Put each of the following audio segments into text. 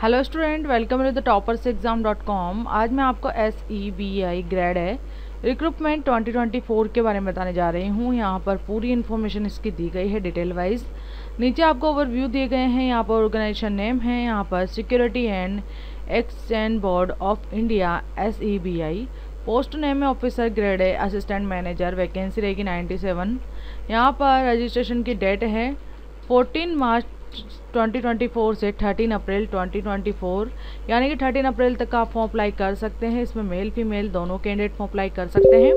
Hello student welcome to the toppers exam dot com आज मैं आपको S E B I grade है। Recruitment 2024 के बारे में बताने जा रही हूँ। यहाँ पर पूरी इन्फॉर्मेशन इसकी दी गई है डिटेल वाइज नीचे आपको ओवरव्यू दिए गए हैं। यहाँ पर ऑर्गेनाइजेशन नेम है। यहाँ पर security and exchange board of India S E B I post name है ऑफिसर ग्रेड है। असिस्टेंट मैनेजर वैकेंसी रहेगी 97 यहाँ पर रजिस्ट्रेशन की डेट है। 14 मार्च 2024 से 13 अप्रैल 2024 यानी कि 13 अप्रैल तक आप फॉर्म अप्लाई कर सकते हैं। इसमें मेल, फीमेल दोनों कैंडिडेट फॉर्म अप्लाई कर सकते हैं।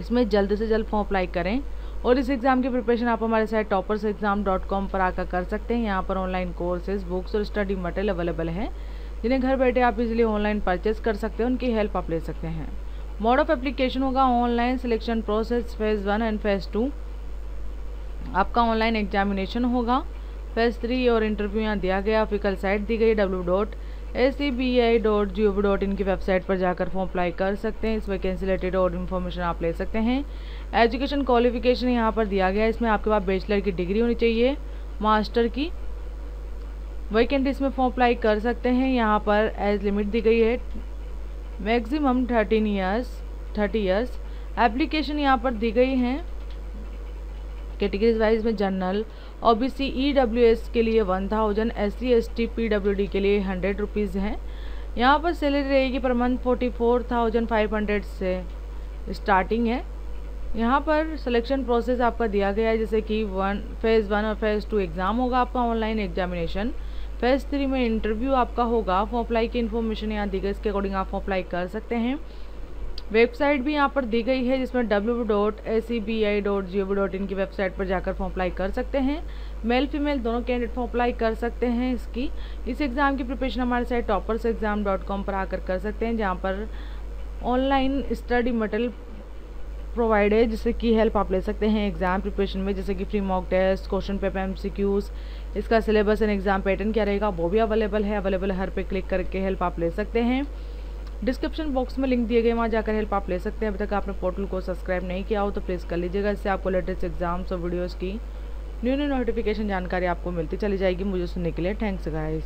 इसमें जल्द से जल्द फॉर्म अप्लाई करें। और इस एग्ज़ाम की प्रिपरेशन आप हमारे site toppers exam dot com पर आकर कर सकते हैं। यहाँ पर ऑनलाइन कोर्सेज बुक्स और स्टडी मटेरियल अवेलेबल है, जिन्हें घर बैठे आप इजीली ऑनलाइन परचेज कर सकते हैं। उनकी हेल्प आप ले सकते हैं। मोड ऑफ़ एप्लीकेशन होगा online selection process phase one and phase two आपका ऑनलाइन एग्जामिनेशन होगा। फ़ेज़ थ्री और इंटरव्यू यहाँ दिया गया। ऑफिकल साइट दी गई W dot A C B I dot G O V dot in की वेबसाइट पर जाकर फॉर्म अप्लाई कर सकते हैं। इस वैकेंसी रिलेटेड और इन्फॉर्मेशन आप ले सकते हैं। एजुकेशन क्वालिफिकेशन यहाँ पर दिया गया है। इसमें आपके पास बैचलर की डिग्री होनी चाहिए मास्टर की। वैकेंट इसमें फॉर्म अप्लाई कर सकते हैं। यहाँ पर एज लिमिट दी गई है। Maximum thirteen years thirty years application यहाँ पर दी गई हैं। कैटेगरीज वाइज में general O B C E W S के लिए one thousand S C S T P W D के लिए हंड्रेड रुपीज़ हैं। यहाँ पर सैलरी रहेगी per month forty four thousand five hundred से स्टार्टिंग है। यहाँ पर सिलेक्शन प्रोसेस आपका दिया गया है, जैसे कि वन फ़ेज़ वन और फ़ेज़ टू एग्ज़ाम होगा आपका ऑनलाइन एग्जामिनेशन फ़ेज़ थ्री में इंटरव्यू आपका होगा फॉर्म अप्लाई की इन्फॉर्मेशन यहाँ दी गई, इसके अकॉर्डिंग आप फॉर्म अप्लाई कर सकते हैं। वेबसाइट भी यहाँ पर दी गई है जिसमें डब्ल्यू की वेबसाइट पर जाकर फॉर्म अप्लाई कर सकते हैं। मेल फीमेल दोनों कैंडिडेट फॉर्म अप्लाई कर सकते हैं इसकी। इस एग्ज़ाम की प्रिपरेशन हमारे site toppers exam dot com पर आकर कर सकते हैं, जहाँ पर ऑनलाइन स्टडी मटेरियल प्रोवाइड है, जिससे की हेल्प आप ले सकते हैं एग्ज़ाम प्रिपरेशन में, जैसे कि free mock test question paper M इसका सिलेबस एंड एग्ज़ाम पैटर्न क्या रहेगा, वो भी अवेलेबल है। अवेलेबल हर पे क्लिक करके हेल्प आप ले सकते हैं। डिस्क्रिप्शन बॉक्स में लिंक दिए गए, वहाँ जाकर हेल्प आप ले सकते हैं। अभी तक आपने पोर्टल को सब्सक्राइब नहीं किया हो तो प्लीज़ कर लीजिएगा। इससे आपको लेटेस्ट एग्ज़ाम्स और वीडियोज़ की न्यू न्यू नोटिफिकेशन जानकारी आपको मिलती चली जाएगी मुझे सुनने के लिए। Thanks guys